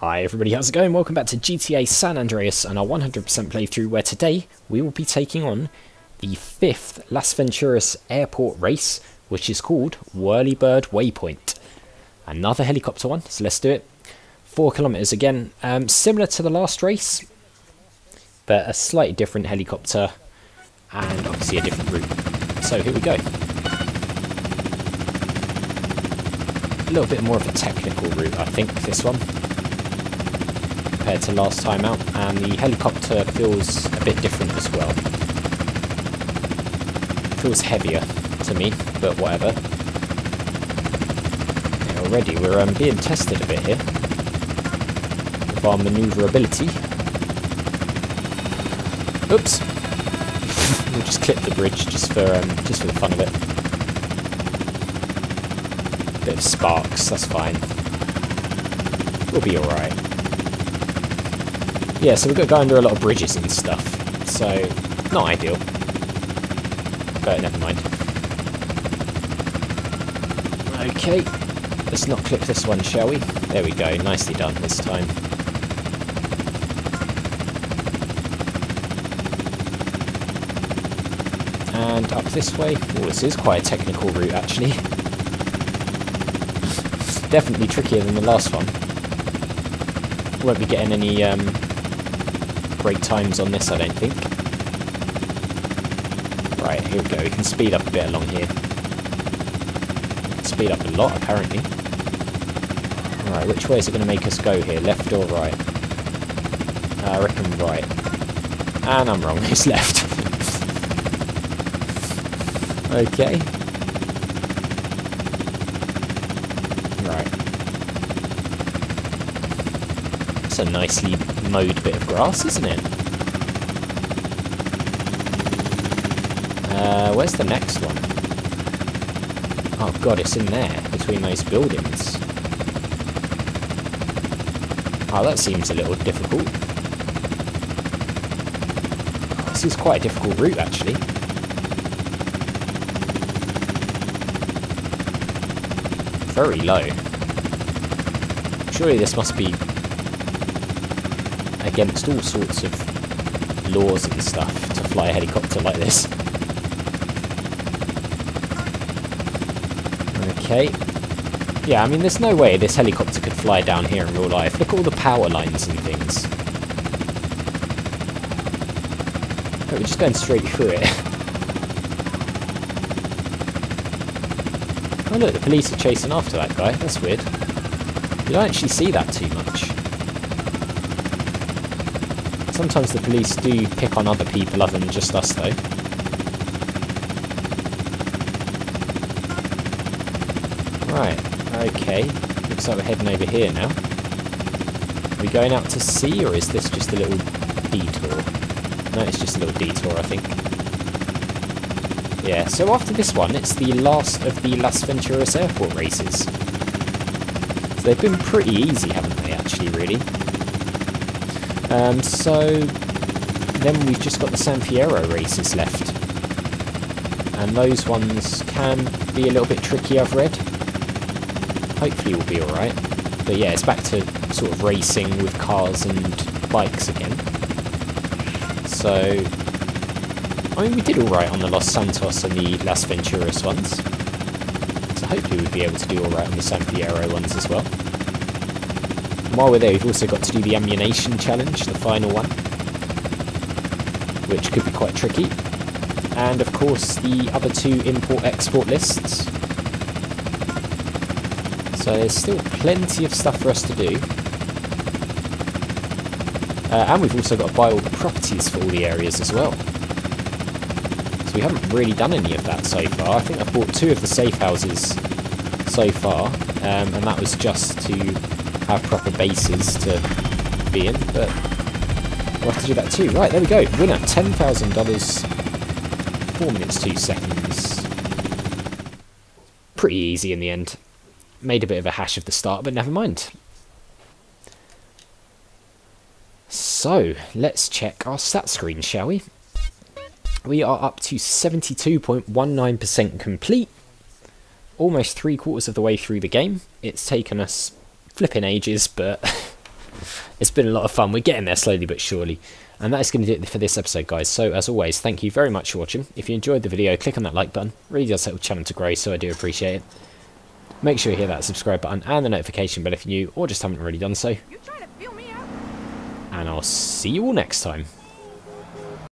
Hi everybody, how's it going? Welcome back to GTA San Andreas and our 100% playthrough where today we will be taking on the fifth Las Venturas airport race which is called Whirlybird Waypoint. Another helicopter one, so let's do it. Four kilometers again, um, similar to the last race but a slightly different helicopter and obviously a different route. So here we go. A little bit more of a technical route I think this one compared to last time out, and the helicopter feels a bit different as well. It Feels heavier to me, but whatever. Already we're um, being tested a bit here with our manoeuvrability. Oops. we'll just clip the bridge just for um, just for the fun of it. Bit of sparks, that's fine. We'll be alright. Yeah, so we've got to go under a lot of bridges and stuff. So, not ideal. But never mind. Okay, let's not clip this one, shall we? There we go, nicely done this time. And up this way. Oh, this is quite a technical route, actually. Definitely trickier than the last one. Won't be getting any um, great times on this, I don't think. Right, here we go. We can speed up a bit along here. speed up a lot, apparently. Right, which way is it going to make us go here? Left or right? Uh, I reckon right. And I'm wrong, it's left. okay. Right. It's a nicely mowed bit of grass, isn't it? Uh, where's the next one? Oh god, it's in there, between those buildings. Oh, that seems a little difficult. This is quite a difficult route, actually. Very low. Surely this must be against all sorts of laws and stuff to fly a helicopter like this. Okay. Yeah, I mean, there's no way this helicopter could fly down here in real life. Look at all the power lines and things. Oh, we're just going straight through it. oh look, the police are chasing after that guy. That's weird. You don't actually see that too much. Sometimes the police do pick on other people other than just us, though. Right, okay. Looks like we're heading over here now. Are we going out to sea, or is this just a little detour? No, it's just a little detour, I think. Yeah, so after this one, it's the last of the Las Venturas airport races. So they've been pretty easy, haven't they, actually, really? Um, so then we've just got the San Fierro races left. And those ones can be a little bit tricky, I've read. Hopefully we'll be alright. But yeah, it's back to sort of racing with cars and bikes again. So, I mean, we did alright on the Los Santos and the Las Venturas ones. So hopefully we'll be able to do alright on the San Fierro ones as well. While we're there, we've also got to do the Ammu-Nation challenge, the final one, which could be quite tricky. And of course, the other two import-export lists. So there's still plenty of stuff for us to do. Uh, and we've also got to buy all the properties for all the areas as well. So we haven't really done any of that so far. I think I've bought two of the safe houses so far, um, and that was just to have proper bases to be in, but we'll have to do that too. Right, there we go. Winner, $10,000, 4 minutes 2 seconds. Pretty easy in the end. Made a bit of a hash of the start, but never mind. So, let's check our stat screen, shall we? We are up to 72.19% complete. Almost three quarters of the way through the game. It's taken us flipping ages, but it's been a lot of fun. We're getting there slowly but surely. And that is going to do it for this episode, guys. So, as always, thank you very much for watching. If you enjoyed the video, click on that like button. Really does help the channel to grow, so I do appreciate it. Make sure you hit that subscribe button and the notification bell if you're new or just haven't already done so. And I'll see you all next time.